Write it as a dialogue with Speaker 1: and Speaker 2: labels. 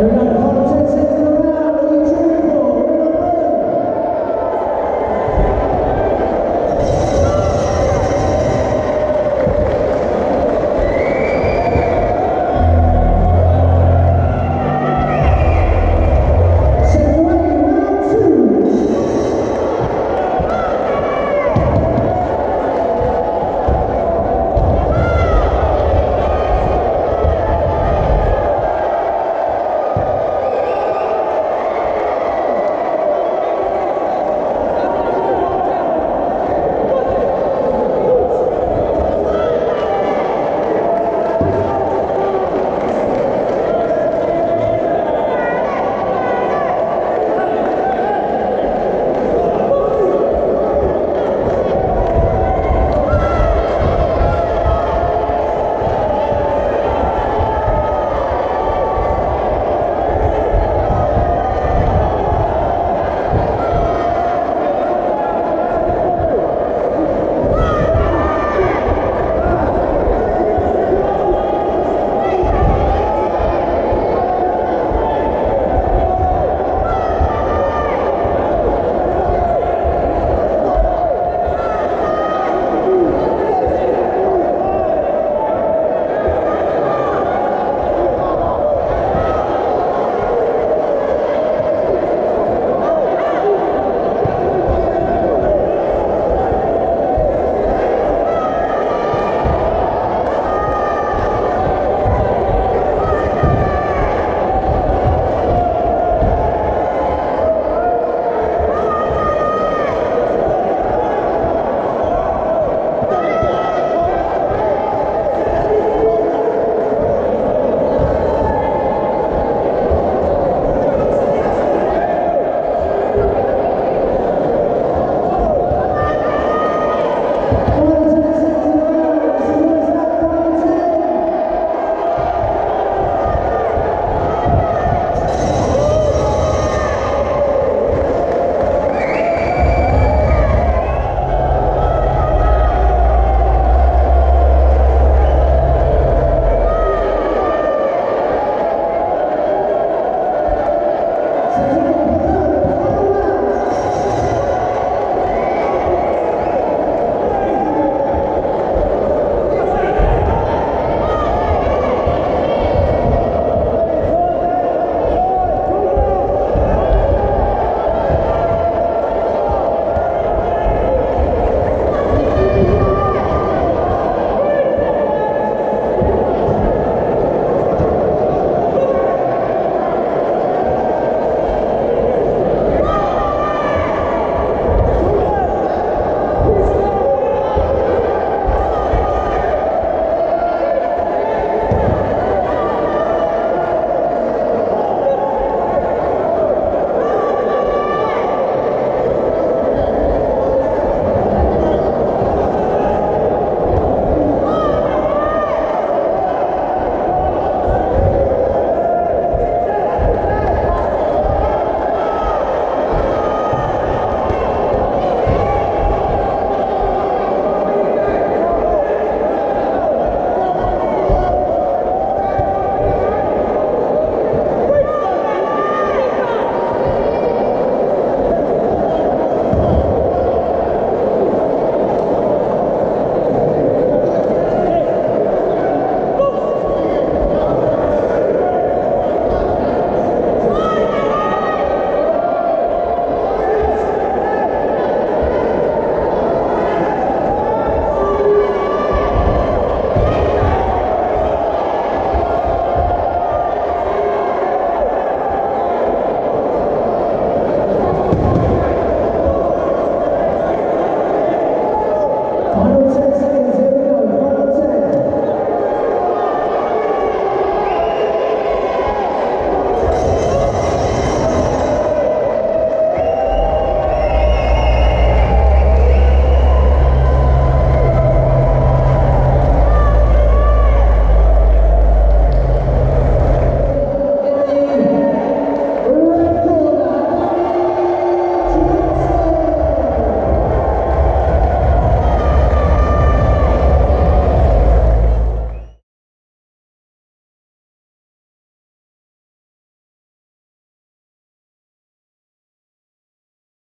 Speaker 1: Amen.